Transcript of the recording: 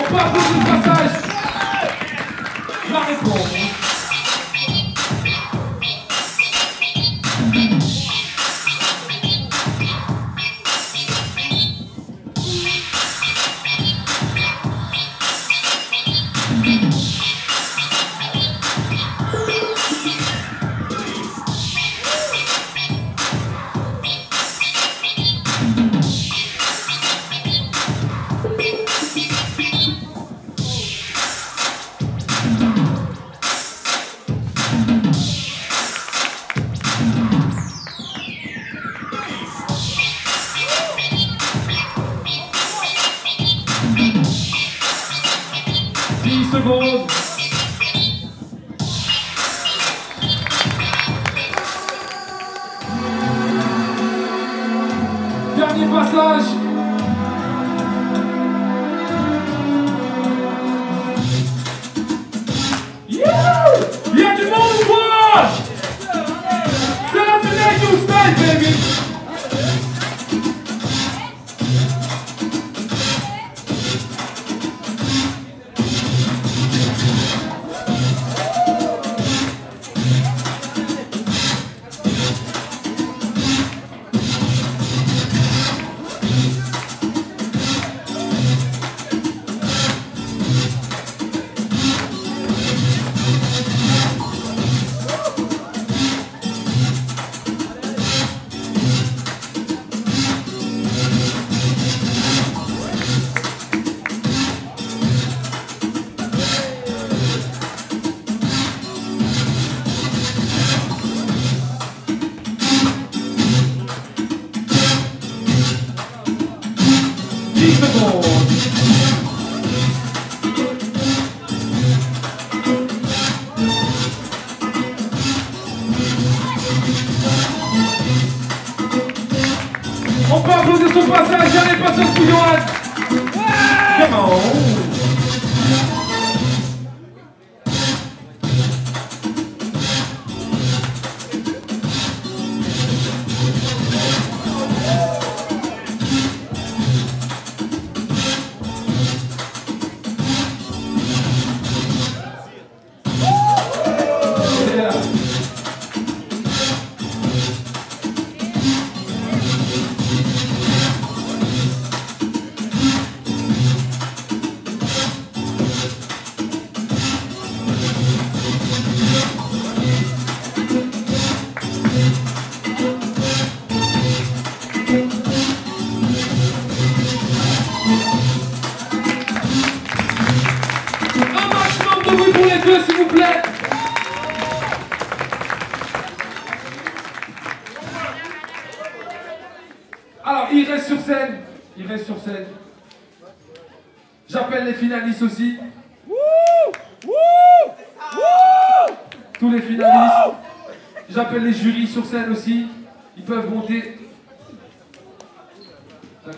On peut applaudir le passage. La réponse. secondes. Dernier passage. Yeah Il y a du monde ou quoi C'est la finale style, baby On peut applaudir son passage, ai pas sur ce. Come on. De pour les deux, s'il vous plaît. Alors, il reste sur scène. Il reste sur scène. J'appelle les finalistes aussi. Tous les finalistes. J'appelle les jurys sur scène aussi. Ils peuvent monter. Hein,